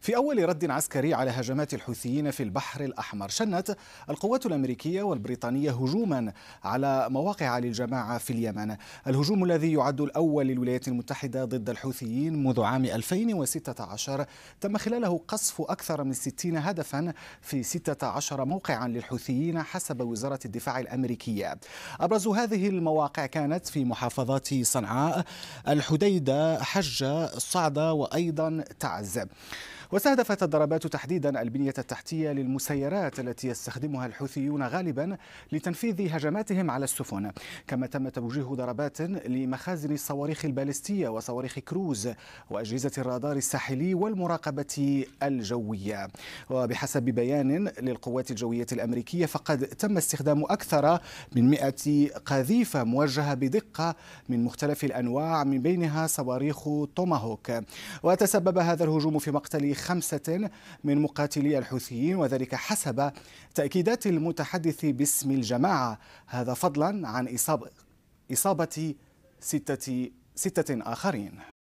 في أول رد عسكري على هجمات الحوثيين في البحر الأحمر شنت القوات الأمريكية والبريطانية هجوما على مواقع للجماعة في اليمن. الهجوم الذي يعد الأول للولايات المتحدة ضد الحوثيين منذ عام 2016 تم خلاله قصف أكثر من 60 هدفا في 16 موقعا للحوثيين حسب وزارة الدفاع الأمريكية. أبرز هذه المواقع كانت في محافظات صنعاء الحديدة حجة الصعدة وأيضا تعز. واستهدفت الضربات تحديدا البنية التحتية للمسيرات التي يستخدمها الحوثيون غالبا لتنفيذ هجماتهم على السفن. كما تم توجيه ضربات لمخازن الصواريخ البالستية وصواريخ كروز وأجهزة الرادار الساحلي والمراقبة الجوية. وبحسب بيان للقوات الجوية الأمريكية فقد تم استخدام أكثر من 100 قاذيفة موجهة بدقة من مختلف الأنواع من بينها صواريخ توماهوك. وتسبب هذا الهجوم في مقتل خمسة من مقاتلي الحوثيين وذلك حسب تأكيدات المتحدث باسم الجماعة. هذا فضلا عن إصابة, ستة, ستة آخرين.